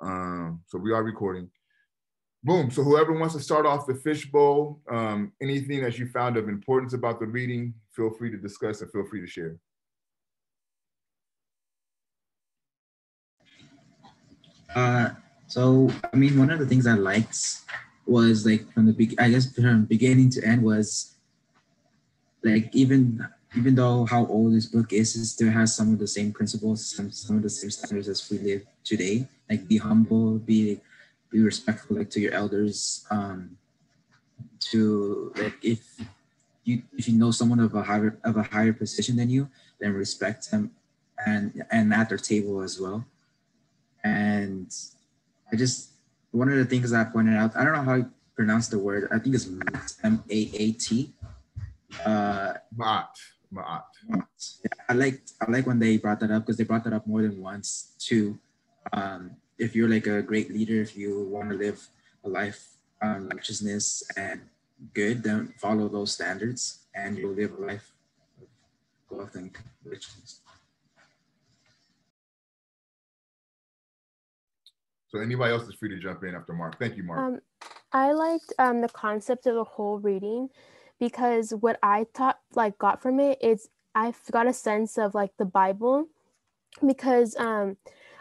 Um, so we are recording. Boom. So whoever wants to start off the fishbowl, um, anything that you found of importance about the reading, feel free to discuss and feel free to share. Uh, so I mean, one of the things I liked was like from the big, I guess from beginning to end was like even even though how old this book is, it still has some of the same principles, some some of the same standards as we live today. Like be humble, be be respectful, like to your elders. Um, to like if you if you know someone of a higher of a higher position than you, then respect them, and and at their table as well. And I just one of the things I pointed out, I don't know how you pronounce the word. I think it's M A A T. Uh, Ma'at. Ma'at. Yeah, I like I like when they brought that up because they brought that up more than once too. Um, if you're like a great leader, if you want to live a life um, righteousness and good, then follow those standards, and you'll live a life of wealth and richness. So anybody else is free to jump in after Mark. Thank you, Mark. Um, I liked um, the concept of the whole reading because what I thought like got from it is I've got a sense of like the Bible because um,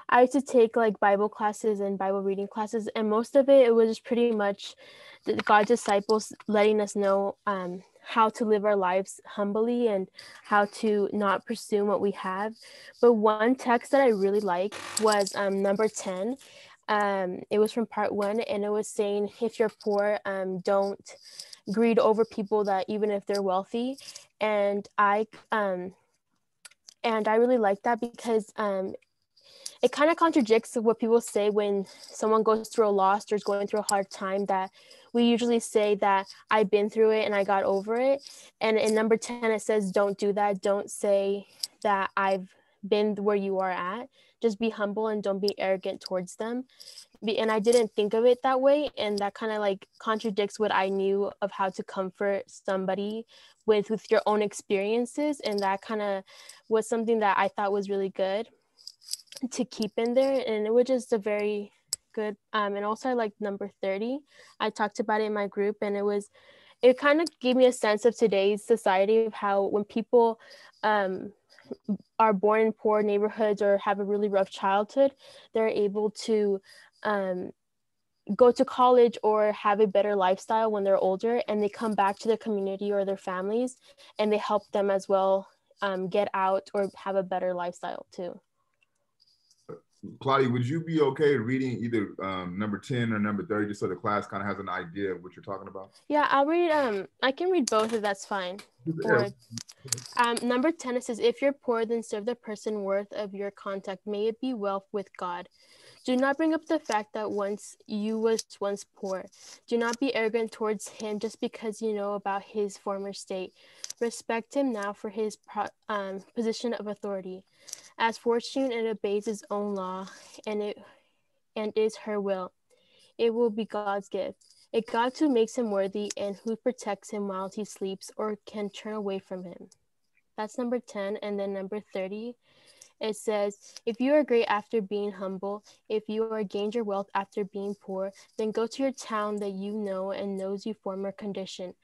I used to take like Bible classes and Bible reading classes, and most of it it was pretty much God's disciples letting us know um, how to live our lives humbly and how to not pursue what we have. But one text that I really liked was um, number 10, um, it was from part one, and it was saying if you're poor, um, don't greed over people that even if they're wealthy. And I um, and I really like that because um, it kind of contradicts what people say when someone goes through a loss or is going through a hard time that we usually say that I've been through it and I got over it. And in number 10, it says, don't do that. Don't say that I've been where you are at just be humble and don't be arrogant towards them and i didn't think of it that way and that kind of like contradicts what i knew of how to comfort somebody with with your own experiences and that kind of was something that i thought was really good to keep in there and it was just a very good um, and also i like number 30 i talked about it in my group and it was it kind of gave me a sense of today's society of how when people um, are born in poor neighborhoods or have a really rough childhood, they're able to um, go to college or have a better lifestyle when they're older and they come back to their community or their families and they help them as well um, get out or have a better lifestyle too. Claudia, would you be okay reading either um, number 10 or number 30 just so the class kind of has an idea of what you're talking about? Yeah, I'll read, um, I can read both if that's fine. Or, um, number 10, it says, if you're poor, then serve the person worth of your contact. May it be wealth with God. Do not bring up the fact that once you was once poor. Do not be arrogant towards him just because you know about his former state. Respect him now for his pro- um, position of authority. As fortune it obeys its own law, and it and is her will. It will be God's gift. A God who makes him worthy and who protects him while he sleeps or can turn away from him. That's number 10. And then number 30, it says, If you are great after being humble, if you are gained your wealth after being poor, then go to your town that you know and knows your former condition.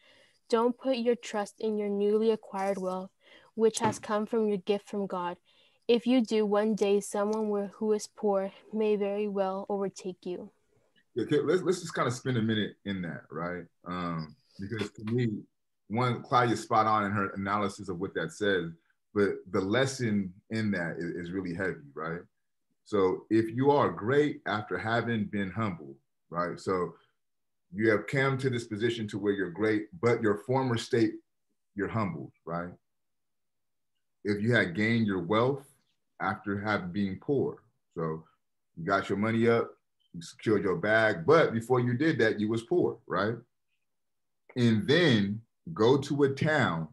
Don't put your trust in your newly acquired wealth, which has come from your gift from God. If you do, one day someone who is poor may very well overtake you. Okay, let's, let's just kind of spend a minute in that, right? Um, because to me, one, Claudia's spot on in her analysis of what that says, but the lesson in that is, is really heavy, right? So if you are great after having been humble, right? So you have come to this position to where you're great, but your former state, you're humbled, right? If you had gained your wealth after having being poor. So you got your money up, you secured your bag, but before you did that, you was poor, right? And then go to a town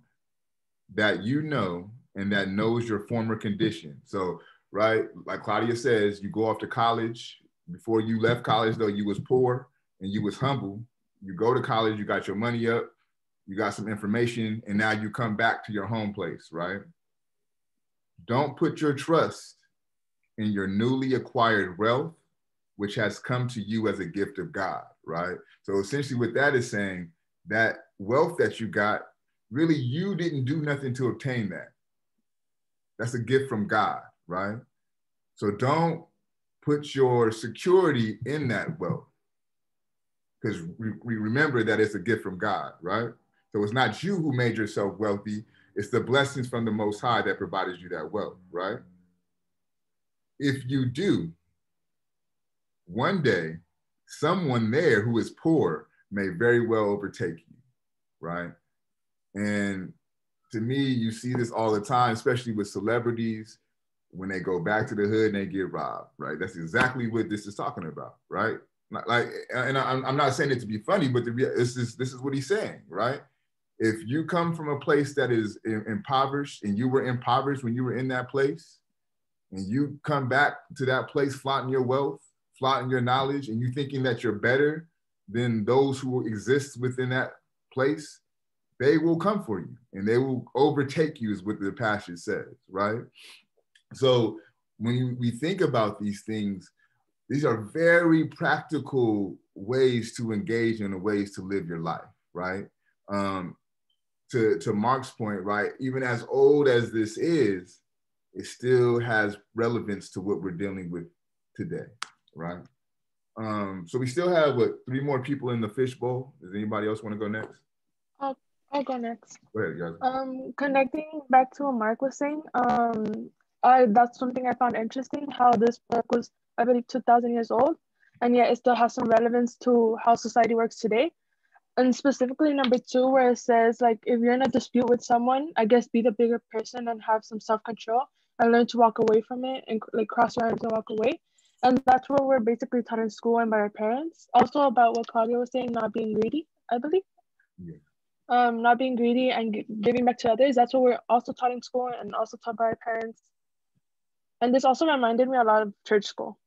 that you know and that knows your former condition. So, right, like Claudia says, you go off to college. Before you left college, though, you was poor and you was humble. You go to college, you got your money up, you got some information, and now you come back to your home place, right? Don't put your trust in your newly acquired wealth, which has come to you as a gift of God, right? So essentially, what that is saying, that wealth that you got, really, you didn't do nothing to obtain that. That's a gift from God, right? So don't put your security in that wealth because we, remember that it's a gift from God, right? So it's not you who made yourself wealthy, it's the blessings from the Most High that provided you that wealth, right? If you do, one day, someone there who is poor may very well overtake you, right? And to me, you see this all the time, especially with celebrities when they go back to the hood and they get robbed, right? That's exactly what this is talking about, right? Like, and I'm, not saying it to be funny, but this is this is what he's saying, right? If you come from a place that is impoverished and you were impoverished when you were in that place, and you come back to that place flaunting your wealth, flaunting your knowledge, and you thinking that you're better than those who exist within that place, they will come for you and they will overtake you, is what the passage says, right? So when we think about these things, these are very practical ways to engage and ways to live your life, right? Um, to, to Mark's point, right? Even as old as this is, it still has relevance to what we're dealing with today, right? Um, so we still have what three more people in the fishbowl. Does anybody else want to go next? I'll, I'll go next. Go ahead, guys. Um, connecting back to what Mark was saying, um, I that's something I found interesting. How this book was, I believe, two thousand years old, and yet it still has some relevance to how society works today. And specifically number two, where it says like if you're in a dispute with someone, I guess be the bigger person and have some self control and learn to walk away from it and like cross your arms and walk away. And that's what we're basically taught in school and by our parents. Also about what Claudia was saying, not being greedy, I believe. Yeah. Um, not being greedy and giving back to others. That's what we're also taught in school and also taught by our parents. And this also reminded me a lot of church school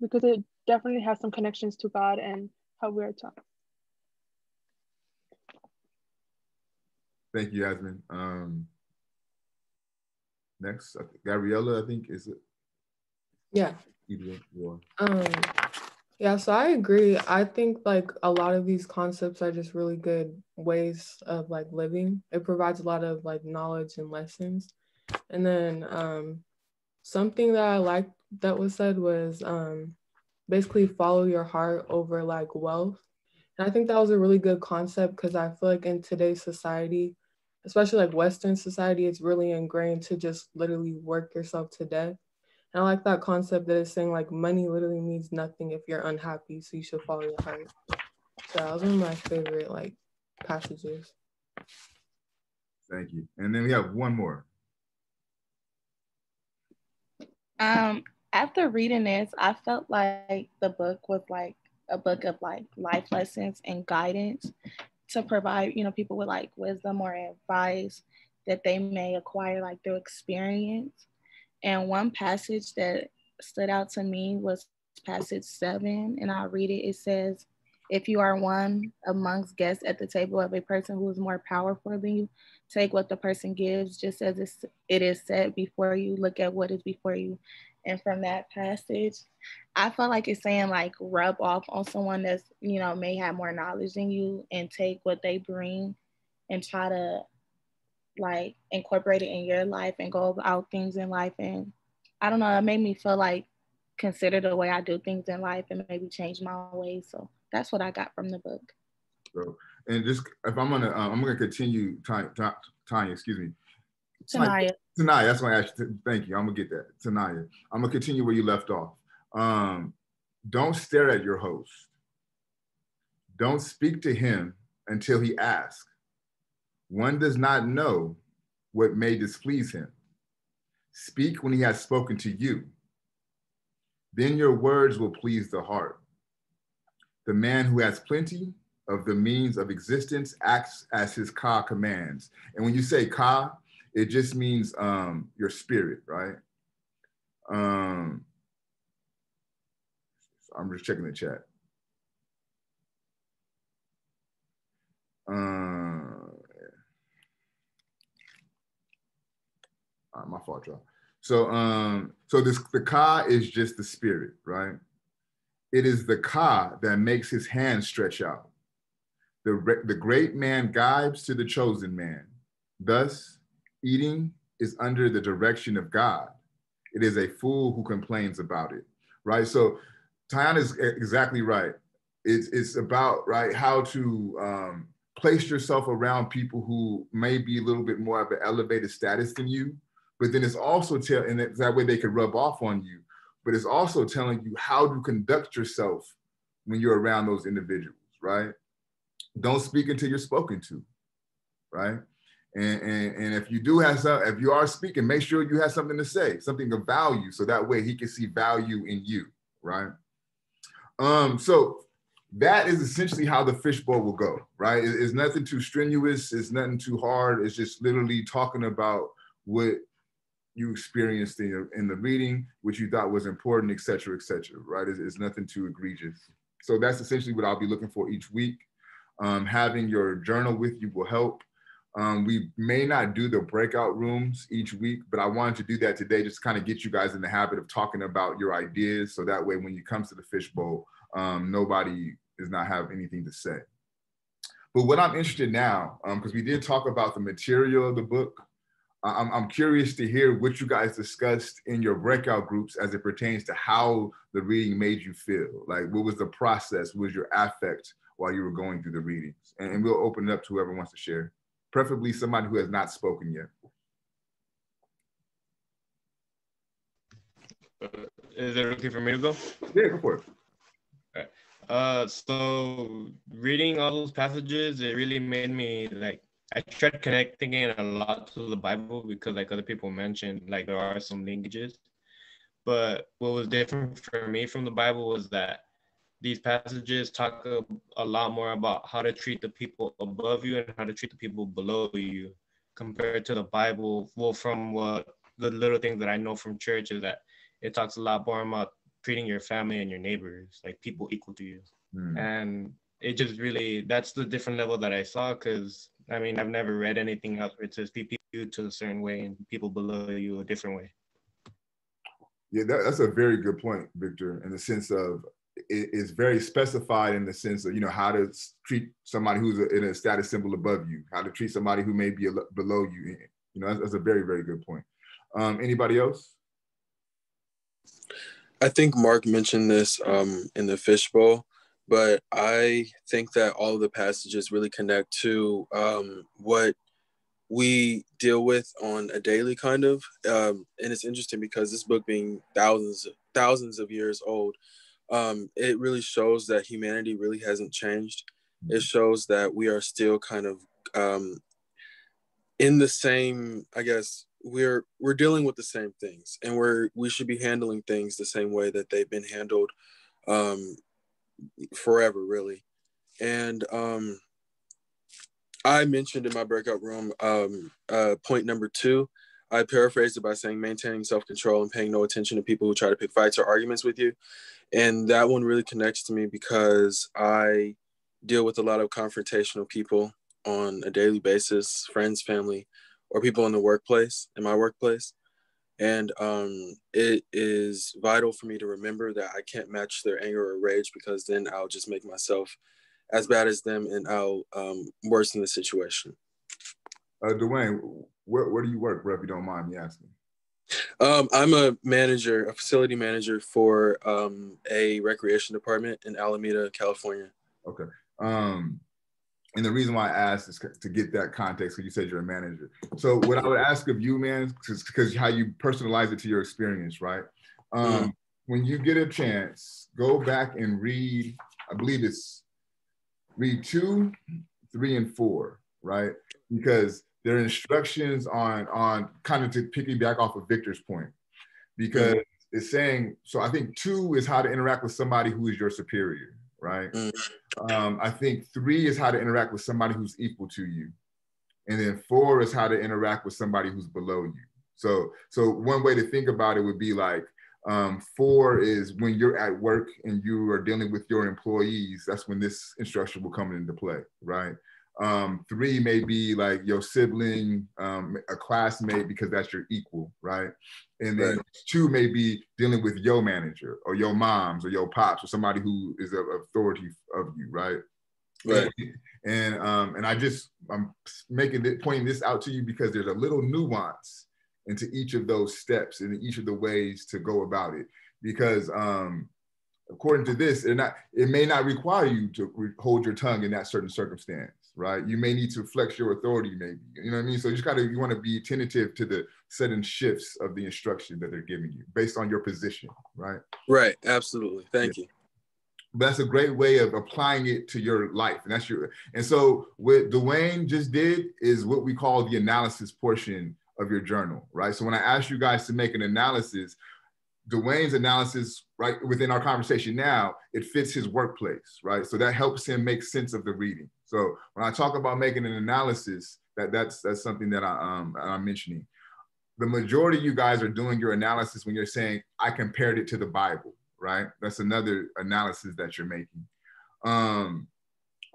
because it definitely has some connections to God and how we are taught. Thank you, Yasmin. Um, next, Gabriella, I think is it. Yeah. Um, yeah, so I agree. I think like a lot of these concepts are just really good ways of like living. It provides a lot of like knowledge and lessons. And then um something that I liked that was said was um basically follow your heart over like wealth. And I think that was a really good concept because I feel like in today's society, especially like Western society, it's really ingrained to just literally work yourself to death. And I like that concept that is saying like money literally means nothing if you're unhappy, so you should follow your heart. So that was one of my favorite like passages. Thank you. And then we have one more. Um, after reading this, I felt like the book was like a book of like life lessons and guidance to provide, you know, people with like wisdom or advice that they may acquire like through experience. And one passage that stood out to me was passage seven, and I'll read it. It says, If you are one amongst guests at the table of a person who is more powerful than you, take what the person gives just as it is set before you. Look at what is before you. And from that passage, I felt like it's saying like rub off on someone that's, you know, may have more knowledge than you and take what they bring and try to like incorporate it in your life and go about things in life. And I don't know, it made me feel like consider the way I do things in life and maybe change my ways. So that's what I got from the book. And just if I'm gonna, uh, I'm gonna continue, Tanya, excuse me. Tanaya. Tanaya, that's why I asked. Thank you. I'm gonna get that. Tanaya, I'm gonna continue where you left off. Um, don't stare at your host. Don't speak to him until he asks. One does not know what may displease him. Speak when he has spoken to you. Then your words will please the heart. The man who has plenty of the means of existence acts as his ka commands. And when you say ka, it just means um, your spirit, right? Um, I'm just checking the chat. Uh, my fault, y'all. So, um, so this the ka is just the spirit, right? it is the Ka that makes his hand stretch out. The, the great man guides to the chosen man. Thus, eating is under the direction of God. It is a fool who complains about it, right? So, Tiana is exactly right. It's, it's about, right, how to um, place yourself around people who may be a little bit more of an elevated status than you, but then it's also telling, and that way they could rub off on you but it's also telling you how to conduct yourself when you're around those individuals, right? Don't speak until you're spoken to, right? And, and, and if you do have some, if you are speaking, make sure you have something to say, something of value, so that way he can see value in you, right? Um, so that is essentially how the fishbowl will go, right? It, it's nothing too strenuous, it's nothing too hard. It's just literally talking about what you experienced in, in the reading, which you thought was important, et cetera, et cetera, right? It's, it's nothing too egregious. So that's essentially what I'll be looking for each week. Um, having your journal with you will help. Um, we may not do the breakout rooms each week, but I wanted to do that today just to kind of get you guys in the habit of talking about your ideas. So that way, when you come to the fishbowl, um, nobody does not have anything to say. But what I'm interested now, because um, we did talk about the material of the book, I'm, I'm curious to hear what you guys discussed in your breakout groups as it pertains to how the reading made you feel. Like, what was the process? What was your affect while you were going through the readings? And, and we'll open it up to whoever wants to share, preferably somebody who has not spoken yet. Is it okay for me to go? Yeah, go for it. Uh, so reading all those passages, it really made me like I tried connecting it a lot to the Bible because, like other people mentioned, like there are some linkages. But what was different for me from the Bible was that these passages talk a, a lot more about how to treat the people above you and how to treat the people below you compared to the Bible. Well, from what the little things that I know from church is that it talks a lot more about treating your family and your neighbors like people equal to you. Mm. And it just really, that's the different level that I saw because I mean, I've never read anything else where it says people you to a certain way and people below you a different way. Yeah, that, that's a very good point, Victor, in the sense of it is very specified in the sense of, you know, how to treat somebody who's in a status symbol above you, how to treat somebody who may be below you. You know, that's, that's a very, very good point. Um, anybody else? I think Mark mentioned this um, in the fishbowl but I think that all of the passages really connect to um, what we deal with on a daily kind of. Um, and it's interesting because this book being thousands, thousands of years old, um, it really shows that humanity really hasn't changed. It shows that we are still kind of um, in the same, I guess, we're we're dealing with the same things, and we're we should be handling things the same way that they've been handled um, forever, really. And um, I mentioned in my breakout room, um, uh, point number two, I paraphrased it by saying maintaining self control and paying no attention to people who try to pick fights or arguments with you. And that one really connects to me because I deal with a lot of confrontational people on a daily basis friends, family, or people in the workplace, in my workplace. And um, it is vital for me to remember that I can't match their anger or rage because then I'll just make myself as bad as them and I'll um, worsen the situation. Uh, Dwayne, where, where do you work, bro, if you don't mind me asking? Um, I'm a manager, a facility manager for um, a recreation department in Alameda, California. Okay. Um, and the reason why I asked is to get that context because you said you're a manager. So what I would ask of you, man, because how you personalize it to your experience, right? Um, mm-hmm. When you get a chance, go back and read. I believe it's read two, three, and four, right? Because there are instructions on on kind of to piggyback off of Victor's point, because mm-hmm. it's saying. So I think two is how to interact with somebody who is your superior, right? Mm. Um, I think three is how to interact with somebody who's equal to you. And then four is how to interact with somebody who's below you. So, so one way to think about it would be like um, four is when you're at work and you are dealing with your employees. That's when this instruction will come into play, right? Um, three may be like your sibling, um, a classmate, because that's your equal, right? And then right. two may be dealing with your manager or your moms or your pops or somebody who is of authority of you, right? Right. And um, and I just I'm making it pointing this out to you because there's a little nuance into each of those steps and each of the ways to go about it. Because um, according to this, it not it may not require you to re- hold your tongue in that certain circumstance, right? You may need to flex your authority, maybe. You know what I mean? So you just gotta you want to be tentative to the sudden shifts of the instruction that they're giving you based on your position, right? Right. Absolutely. Thank yeah. you. That's a great way of applying it to your life, and that's your. And so what Dwayne just did is what we call the analysis portion of your journal, right? So when I ask you guys to make an analysis, Dwayne's analysis, right, within our conversation now, it fits his workplace, right? So that helps him make sense of the reading. So when I talk about making an analysis, that that's that's something that I um I'm mentioning. The majority of you guys are doing your analysis when you're saying I compared it to the Bible, right? That's another analysis that you're making. Um,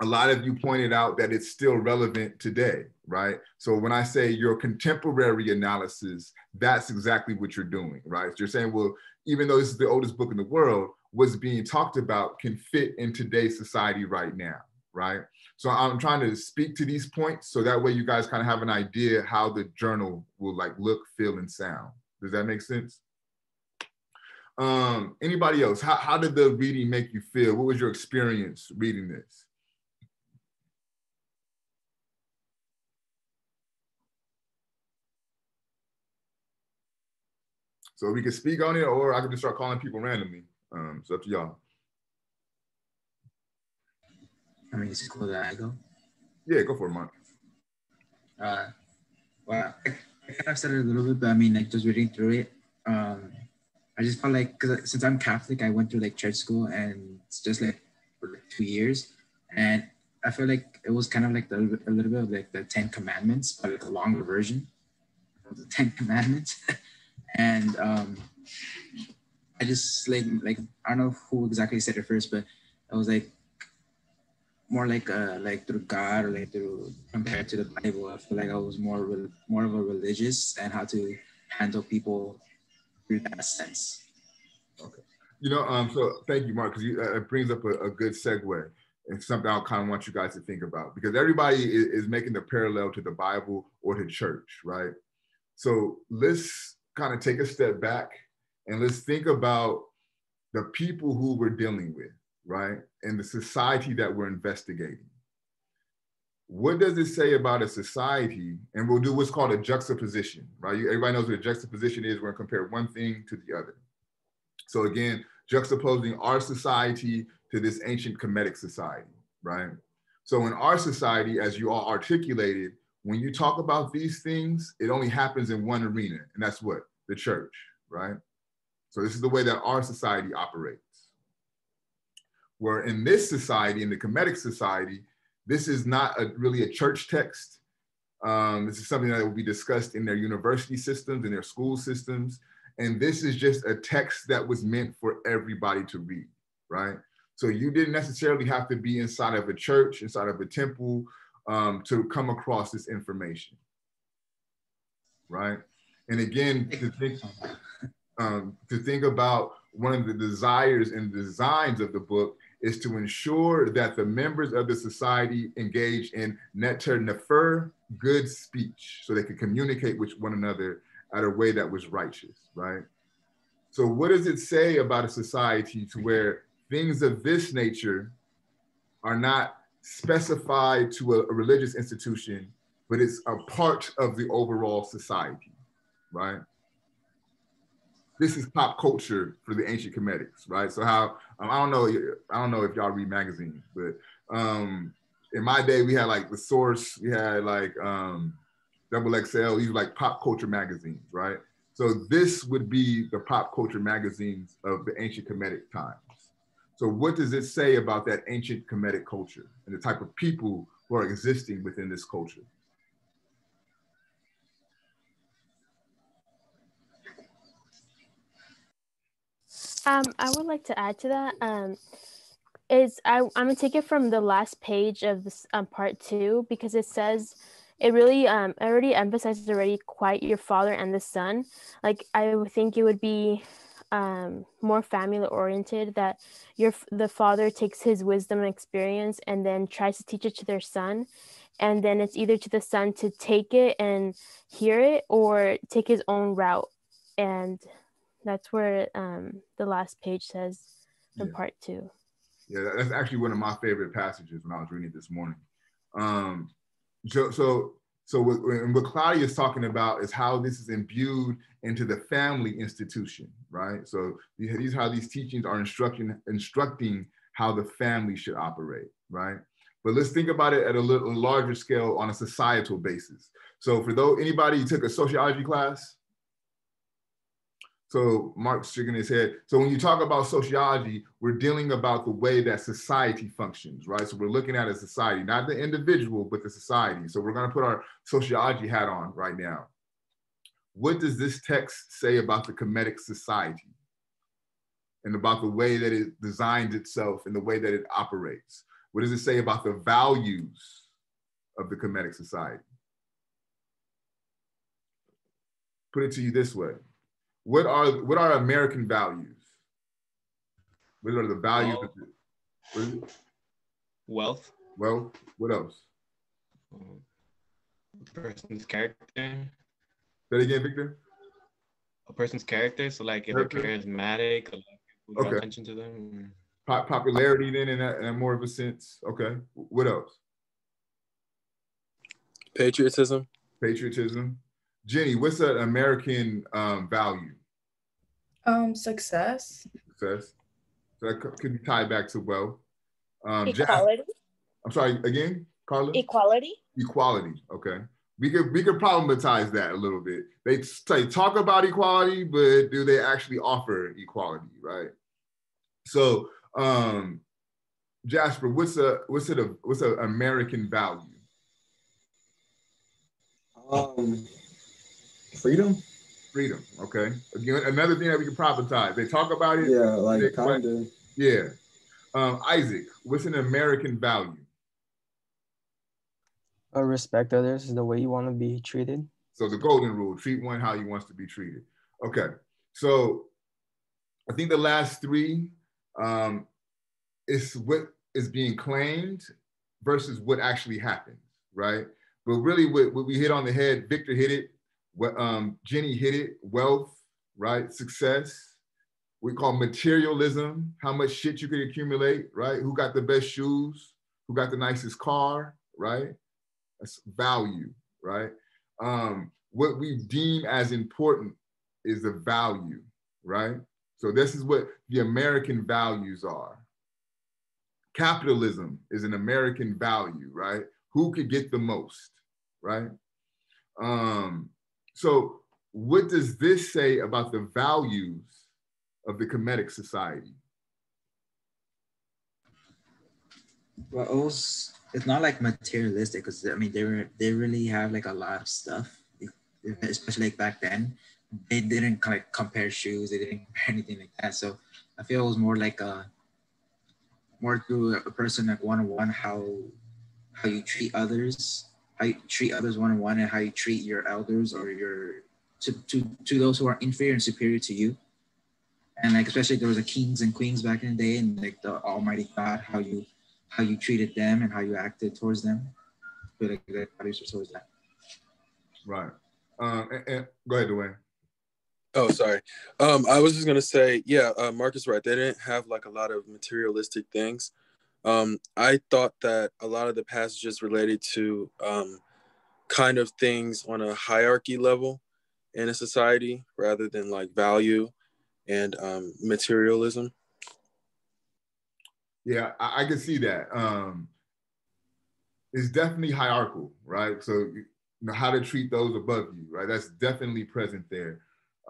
a lot of you pointed out that it's still relevant today, right? So when I say your contemporary analysis, that's exactly what you're doing, right? You're saying, well, even though this is the oldest book in the world, what's being talked about can fit in today's society right now, right? So I'm trying to speak to these points so that way you guys kind of have an idea how the journal will like look, feel, and sound. Does that make sense? Um, anybody else? How, how did the reading make you feel? What was your experience reading this? So we can speak on it, or I can just start calling people randomly. Um, it's up to y'all. I mean, it's cool that I go. Yeah, go for it, Mark. Uh, well, I, I kind of said it a little bit, but I mean, like just reading through it, um, I just felt like because since I'm Catholic, I went through like church school and it's just like for like two years, and I feel like it was kind of like the, a little bit of like the Ten Commandments, but like a longer version of the Ten Commandments. and um, I just like like I don't know who exactly said it first, but I was like more like uh like through God or like through compared to the Bible. I feel like I was more more of a religious and how to handle people through that sense. Okay. You know, um, so thank you, Mark, because uh, it brings up a, a, good segue and something I kind of want you guys to think about because everybody is, is making the parallel to the Bible or to church, right? So let's kind of take a step back and let's think about the people who we're dealing with, right? And the society that we're investigating. What does it say about a society? And we'll do what's called a juxtaposition, right? Everybody knows what a juxtaposition is. We're going to compare one thing to the other. So again, juxtaposing our society to this ancient Kemetic society, right? So in our society, as you all articulated, when you talk about these things, it only happens in one arena, and that's what? The church, right? So this is the way that our society operates. Where in this society, in the Kemetic society, this is not a, really a church text. Um, this is something that will be discussed in their university systems, in their school systems. And this is just a text that was meant for everybody to read, right? So you didn't necessarily have to be inside of a church, inside of a temple, um, to come across this information, right? And again, to think, um, to think about one of the desires and designs of the book is to ensure that the members of the society engage in neter nefer, good speech, so they can communicate with one another at a way that was righteous, right? So what does it say about a society to where things of this nature are not specified to a, a religious institution, but it's a part of the overall society, right? This is pop culture for the ancient Kemetics, right? So how um, I don't know, I don't know if y'all read magazines, but um, in my day we had like the Source, we had like um, Double XL, these were like pop culture magazines, right? So this would be the pop culture magazines of the ancient Kemetic times. So what does it say about that ancient Kemetic culture and the type of people who are existing within this culture? Um, I would like to add to that. Um, is I, I'm gonna take it from the last page of this um, part two because it says it really um already emphasizes already quite your father and the son. Like I think it would be um more family oriented that your the father takes his wisdom and experience and then tries to teach it to their son and then it's either to the son to take it and hear it or take his own route and that's where um the last page says from yeah. part two yeah, that's actually one of my favorite passages when I was reading it this morning. Um, so, so, so what, what Claudia is talking about is how this is imbued into the family institution, right? So these how these teachings are instructing instructing how the family should operate, right? But let's think about it at a little larger scale on a societal basis. So for though anybody took a sociology class, so Mark's shaking his head. So when you talk about sociology, we're dealing about the way that society functions, right? So we're looking at a society, not the individual, but the society. So we're going to put our sociology hat on right now. What does this text say about the Kemetic society and about the way that it designed itself and the way that it operates? What does it say about the values of the Kemetic society? Put it to you this way what are what are American values? What are the values? Wealth. Wealth. Wealth. What else? Um, person's character. Say it again, Victor. A person's character. So like if they're charismatic, like okay. attention to them. popularity then in that, in more of a sense. Okay. What else? Patriotism. Patriotism. Jenny, what's an American um, value? Um, success. Success. So that could be tied back to wealth. Um, Equality. Jack, I'm sorry, again, Carla? Equality. Equality, okay. We could we could problematize that a little bit. They say talk about equality, but do they actually offer equality, right? So um Jasper, what's a what's it a what's an American value? Um freedom. Freedom. Okay. Again, another thing that we can problematize. They talk about it. Yeah, like kind of. Yeah. Um, Isaac, what's an American value? Uh, respect others is the way you want to be treated. So the golden rule: treat one how you wants to be treated. Okay. So I think the last three um, is what is being claimed versus what actually happens, right? But really, what, what we hit on the head, Victor hit it um, Jenny hit it, wealth, right? Success. We call materialism, how much shit you could accumulate, right? Who got the best shoes? Who got the nicest car, right? That's value, right? Um, what we deem as important is the value, right? So this is what the American values are. Capitalism is an American value, right? Who could get the most, right? Um, so, what does this say about the values of the Kemetic society? Well, it was, it's not like materialistic because I mean they were they really have like a lot of stuff, especially like back then. They didn't like compare shoes, they didn't compare anything like that. So I feel it was more like a more to a person like one on one how how you treat others how you treat others one on one and how you treat your elders or your to, to, to those who are inferior and superior to you. And like especially there was a kings and queens back in the day and like the Almighty God, how you how you treated them and how you acted towards them. But like the towards that. Right. Um, and, and, go ahead, Dwayne. Oh, sorry. Um, I was just gonna say, yeah, uh, Marcus right. They didn't have like a lot of materialistic things. Um, I thought that a lot of the passages related to um, kind of things on a hierarchy level in a society rather than like value and um, materialism. Yeah, I, I can see that. Um, it's definitely hierarchical, right? So you know how to treat those above you, right? That's definitely present there.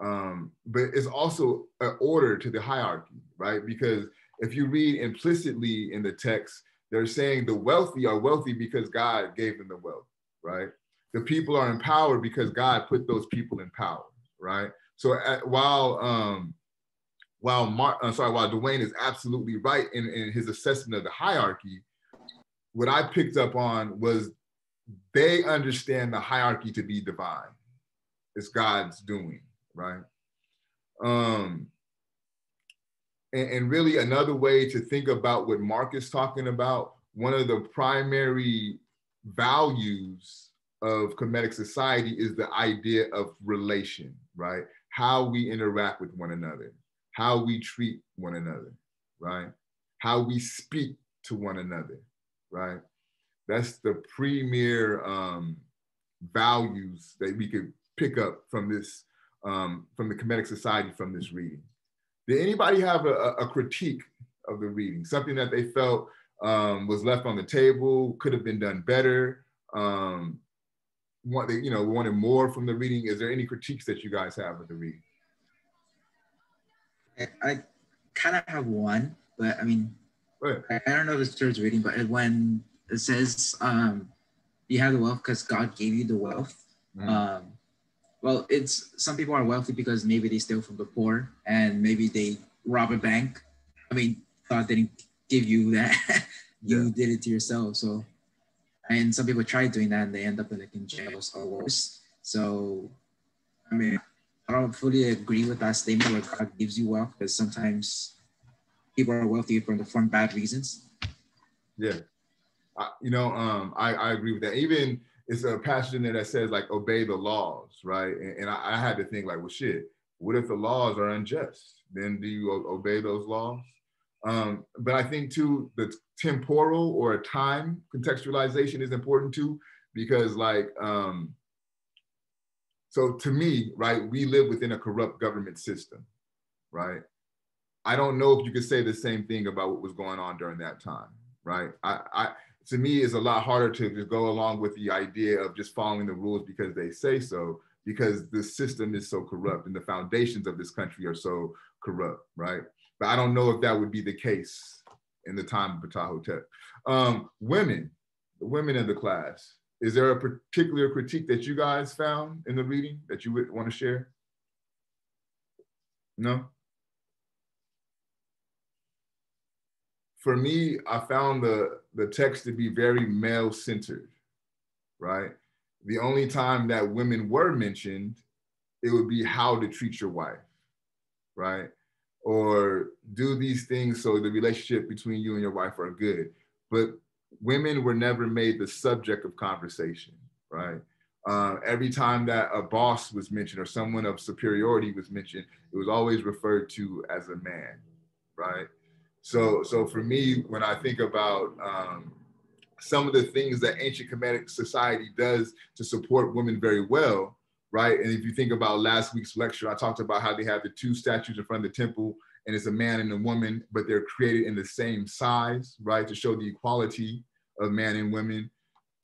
Um, but it's also an order to the hierarchy, right? Because if you read implicitly in the text, they're saying the wealthy are wealthy because God gave them the wealth, right? The people are empowered because God put those people in power, right? So at, while um, while Mark, I'm sorry, while Dwayne is absolutely right in, in his assessment of the hierarchy, what I picked up on was they understand the hierarchy to be divine. It's God's doing, right? Um, and, and really another way to think about what Mark is talking about, one of the primary values of Kemetic society is the idea of relation, right? How we interact with one another, how we treat one another, right? How we speak to one another, right? That's the premier um, values that we could pick up from this, um, from the Kemetic society from this reading. Did anybody have a, a critique of the reading? Something that they felt um, was left on the table, could have been done better, um, want they, you know, wanted more from the reading. Is there any critiques that you guys have of the reading? I, I kind of have one, but I mean, I, I, don't know if it's towards reading, but when it says um, you have the wealth because God gave you the wealth. Mm-hmm. Um, well, it's some people are wealthy because maybe they steal from the poor and maybe they rob a bank. I mean, God didn't give you that. you yeah. did it to yourself. So, and some people try doing that and they end up in like in jails or worse. So, I mean, I don't fully agree with that statement where God gives you wealth because sometimes people are wealthy from the from bad reasons. Yeah, I, you know, um, I, I agree with that. Even it's a passage in there that says like obey the laws, right? And, and I, I, had to think like, well, shit, what if the laws are unjust? Then do you obey those laws? Um, but I think too, the temporal or time contextualization is important too, because like, um, so to me, right, we live within a corrupt government system, right? I don't know if you could say the same thing about what was going on during that time, right? I, I to me it's a lot harder to just go along with the idea of just following the rules because they say so because the system is so corrupt and the foundations of this country are so corrupt right? But i don't know if that would be the case in the time of Ptahhotep. Um, women the women in the class is there a particular critique that you guys found in the reading that you would want to share? No for me, I found the the text to be very male centered, right? The only time that women were mentioned, it would be how to treat your wife, right? Or do these things so the relationship between you and your wife are good. But women were never made the subject of conversation, right? Uh, every time that a boss was mentioned or someone of superiority was mentioned, it was always referred to as a man, right? So, so for me, when I think about um, some of the things that ancient Kemetic society does to support women very well, right? And if you think about last week's lecture, I talked about how they have the two statues in front of the temple, and it's a man and a woman, but they're created in the same size, right, to show the equality of man and women.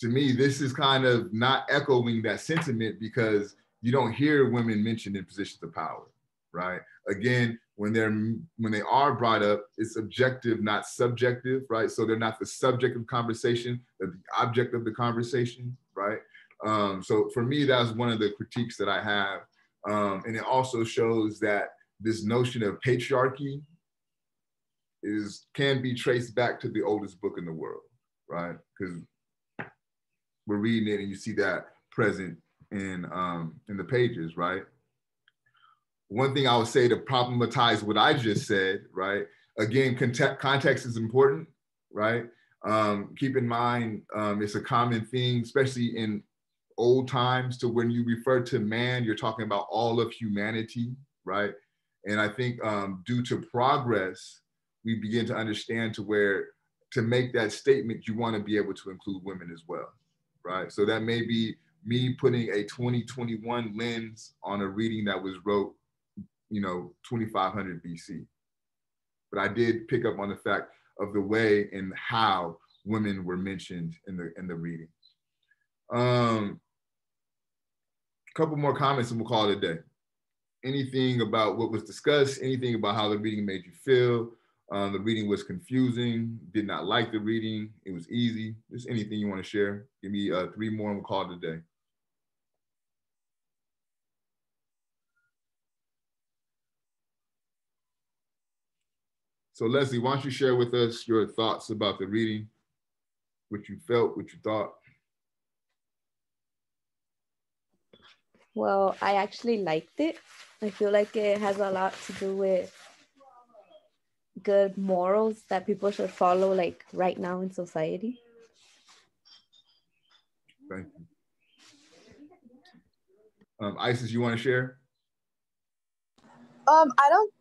To me, this is kind of not echoing that sentiment because you don't hear women mentioned in positions of power, right? Again, when they're when they are brought up, it's objective, not subjective, right? So they're not the subject of conversation, they're the object of the conversation, right? Um, so for me, that's one of the critiques that I have, um, and it also shows that this notion of patriarchy is can be traced back to the oldest book in the world, right? Because we're reading it and you see that present in um, in the pages, right? One thing I would say to problematize what I just said, right? Again, context, is important, right? Um, keep in mind, um, it's a common thing, especially in old times, to when you refer to man, you're talking about all of humanity, right? And I think um, due to progress, we begin to understand to where to make that statement, you want to be able to include women as well, right? So that may be me putting a 2021 lens on a reading that was wrote you know, 2500 BC. But I did pick up on the fact of the way and how women were mentioned in the in the reading. Um, a couple more comments and we'll call it a day. Anything about what was discussed, anything about how the reading made you feel. Um, the reading was confusing, did not like the reading. It was easy. Just anything you want to share. Give me uh, three more and we'll call it a day. So Leslie, why don't you share with us your thoughts about the reading, what you felt, what you thought? Well, I actually liked it. I feel like it has a lot to do with good morals that people should follow like right now in society. Thank you. Um, Isis, you want to share? Um, I don't,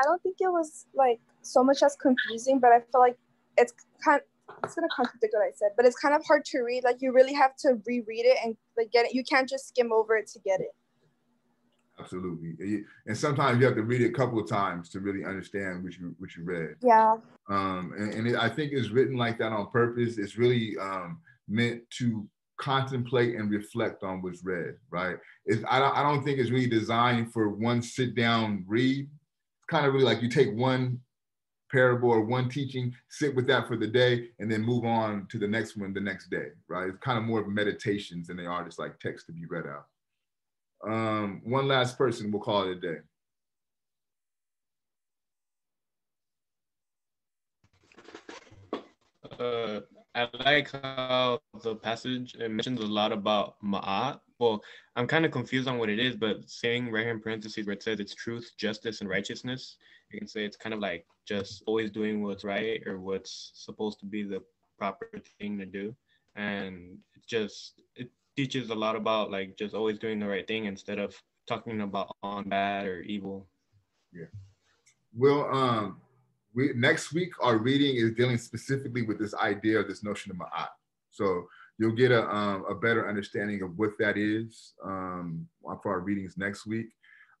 I don't think it was like so much as confusing, but I feel like it's kind. It's gonna contradict what I said, but it's kind of hard to read. Like you really have to reread it and like get it. You can't just skim over it to get it. Absolutely, and sometimes you have to read it a couple of times to really understand what you what you read. Yeah. Um, and, and it, I think it's written like that on purpose. It's really um, meant to contemplate and reflect on what's read, right? It's, I, don't, I don't think it's really designed for one sit down read. It's kind of really like you take one parable or one teaching, sit with that for the day, and then move on to the next one the next day, right? It's kind of more of meditations than they are just like text to be read out. Um, one last person, we'll call it a day. Uh, I like how the passage mentions a lot about ma'at. Well, I'm kind of confused on what it is, but saying right here in parentheses where it says it's truth, justice, and righteousness, you can say it's kind of like just always doing what's right or what's supposed to be the proper thing to do. And it just it teaches a lot about like just always doing the right thing instead of talking about on bad or evil. Yeah. Well, um, we, next week our reading is dealing specifically with this idea of this notion of ma'at. So you'll get a, um, a better understanding of what that is um, for our readings next week.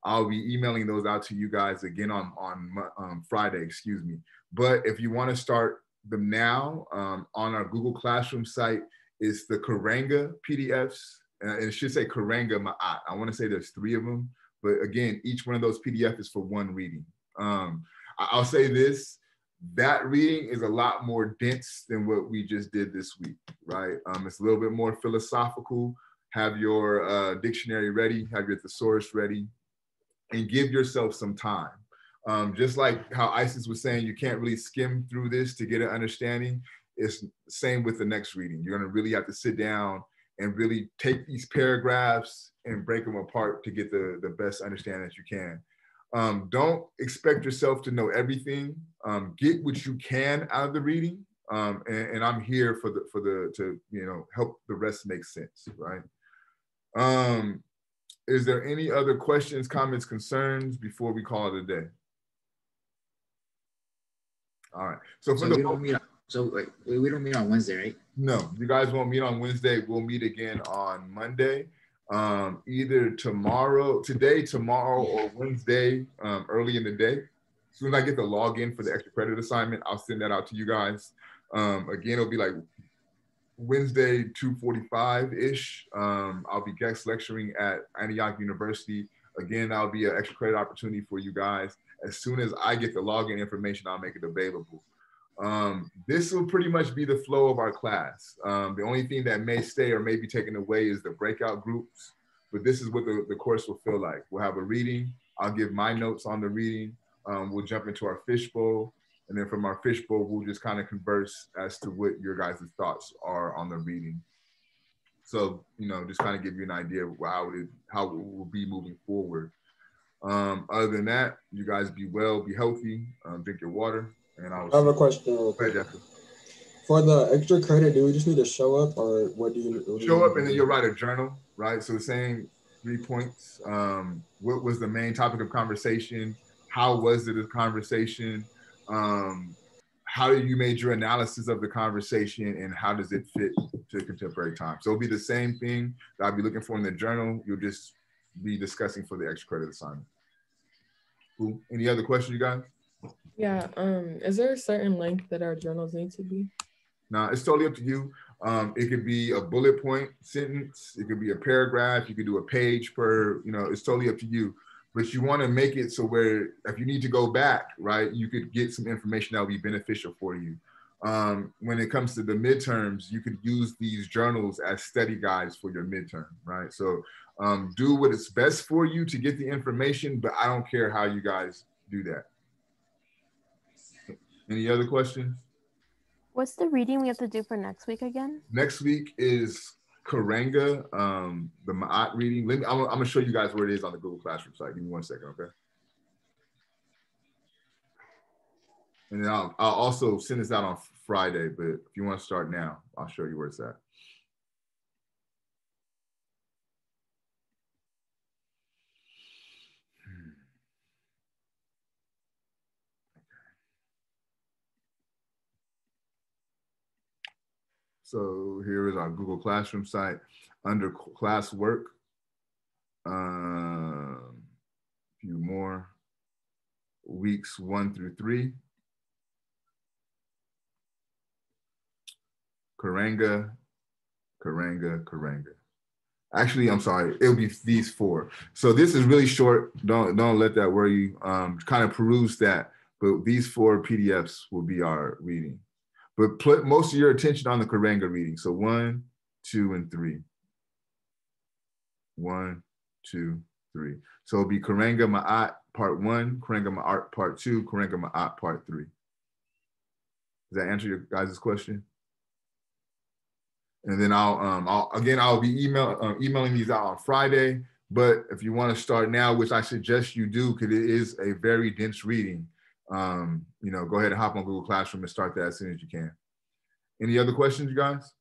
I'll be emailing those out to you guys again on on um, Friday, excuse me. But if you want to start them now um, on our Google Classroom site, is the Karenga PDFs, and it should say Karenga Ma'at. I want to say there's three of them, but again, each one of those PDF is for one reading. Um, I'll say this, that reading is a lot more dense than what we just did this week, right? Um, it's a little bit more philosophical. Have your uh, dictionary ready, have your thesaurus ready, and give yourself some time. Um, just like how Isis was saying, you can't really skim through this to get an understanding. It's same with the next reading. You're gonna really have to sit down and really take these paragraphs and break them apart to get the, the best understanding that you can. Um, don't expect yourself to know everything. Um, get what you can out of the reading, um, and, and, I'm here for the for the to you know help the rest make sense, right? Is there any other questions, comments, concerns before we call it a day? All right. So, so we don't meet. On, so wait, we don't meet on Wednesday, right? No, you guys won't meet on Wednesday. We'll meet again on Monday um, either tomorrow, today, tomorrow, or Wednesday, um, early in the day. As soon as I get the login for the extra credit assignment, I'll send that out to you guys. Um, again, it'll be like Wednesday, 2:45-ish. Um, I'll be guest lecturing at Antioch University. Again, that'll be an extra credit opportunity for you guys. As soon as I get the login information, I'll make it available. Um, this will pretty much be the flow of our class. Um, the only thing that may stay or may be taken away is the breakout groups, but this is what the, the course will feel like. We'll have a reading. I'll give my notes on the reading. Um, we'll jump into our fishbowl. And then from our fishbowl, we'll just kind of converse as to what your guys' thoughts are on the reading. So, you know, just kind of give you an idea of how it, how it will be moving forward. Um, other than that, you guys be well, be healthy, um, drink your water, and I, I have a question. For the extra credit, do we just need to show up, or what do you what show do you up, and then you'll write a journal, right? So saying three points. Um, what was the main topic of conversation? How was it a conversation? Um, how you made your analysis of the conversation, and how does it fit to contemporary time? So it'll be the same thing that I'll be looking for in the journal. You'll just be discussing for the extra credit assignment. Cool. Any other questions, you guys? Yeah. Um, is there a certain length that our journals need to be? Now it's totally up to you. Um, it could be a bullet point sentence. It could be a paragraph. You could do a page per. You know, it's totally up to you. But you want to make it so where if you need to go back, right, you could get some information that will be beneficial for you. Um, when it comes to the midterms, you could use these journals as study guides for your midterm, right? So um, do what is best for you to get the information, but I don't care how you guys do that. Any other questions? What's the reading we have to do for next week again? Next week is Karenga, um, the Ma'at reading. Let me, I'm, I'm, gonna show you guys where it is on the Google Classroom site. Give me one second, okay? And then I'll, I'll also send this out on Friday, but if you want to start now, I'll show you where it's at. So here is our Google Classroom site under classwork. Um, a few more weeks one through three. Karenga, Karenga, Karenga. Actually, I'm sorry, it'll be these four. So this is really short. Don't don't let that worry you. Um, kind of peruse that. But these four PDFs will be our reading but put most of your attention on the Karenga reading. So one, two, and three. One, two, three. So it'll be Karenga Ma'at part one, Karenga Ma'at part two, Karenga Ma'at part three. Does that answer your guys' question? And then I'll, um, I'll again, I'll be email, uh, emailing these out on Friday. But if you want to start now, which I suggest you do, because it is a very dense reading, um, you know, go ahead and hop on Google Classroom and start that as soon as you can. Any other questions, you guys?